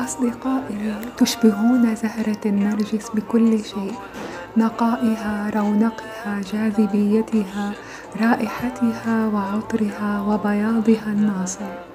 أصدقائي تشبهون زهرة النرجس بكل شيء نقائها، رونقها، جاذبيتها، رائحتها وعطرها وبياضها الناصع.